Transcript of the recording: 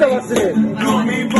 Capito Vassile?